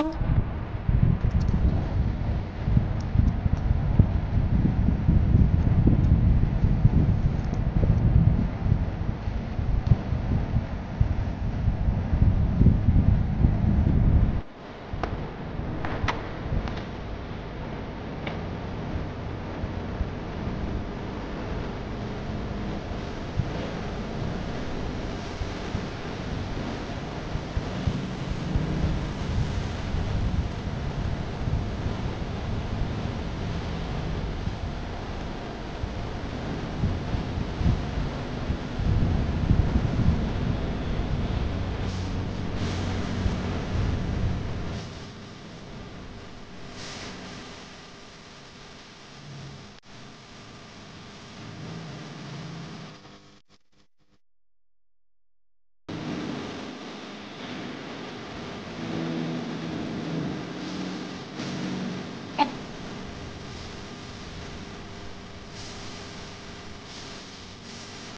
う。